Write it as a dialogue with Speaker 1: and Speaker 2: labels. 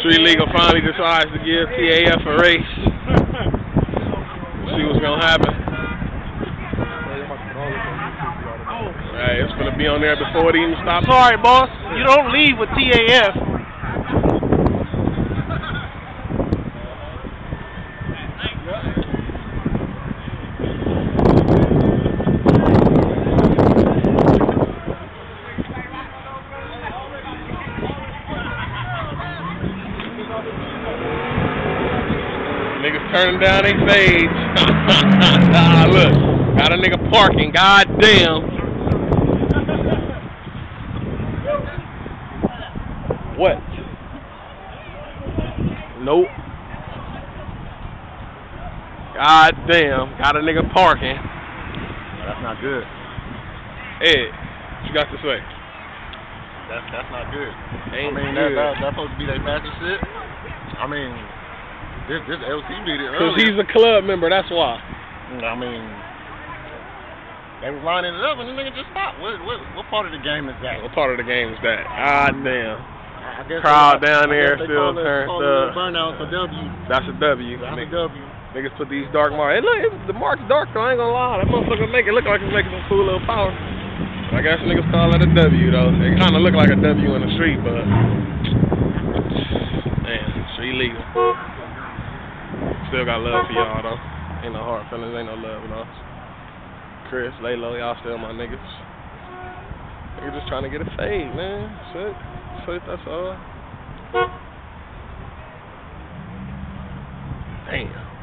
Speaker 1: Street Legal finally decides to give TAF a race. See what's gonna happen. Right, it's gonna be on there before it even stops.
Speaker 2: Sorry, boss. You don't leave with TAF.
Speaker 1: Niggas turning down their stage. ah, look, got a nigga parking. God damn. What? Nope. God damn, got a nigga parking.
Speaker 3: That's not good.
Speaker 1: Ed, what you got to say?
Speaker 3: That's that's not good.
Speaker 1: Ain't
Speaker 3: I mean,
Speaker 1: good.
Speaker 3: that, that that's supposed to be their magic shit. I mean, this this LC did it
Speaker 1: Cause he's a club member, that's why.
Speaker 3: Mm, I mean, they was lining it up and the nigga just stopped. What what what part of the game is that?
Speaker 1: What part of the game is that? God damn.
Speaker 3: I guess
Speaker 1: Crowd down
Speaker 3: I
Speaker 1: there
Speaker 3: guess
Speaker 1: still turned
Speaker 3: a
Speaker 1: up.
Speaker 3: Burnout for W.
Speaker 1: That's a W.
Speaker 3: That's a
Speaker 1: Niggas,
Speaker 3: W.
Speaker 1: niggas put these dark marks. Hey, look, the mark's dark though. I ain't gonna lie. That motherfucker make it look like it's making some cool little power. I guess niggas call it a W though. It kind of look like a W in the street, but man, street legal. Still got love for y'all though. Ain't no hard feelings. Ain't no love in us. Chris, Laylo, y'all still my niggas. Niggas just trying to get a fade, man. Shit, shit. That's all. Damn.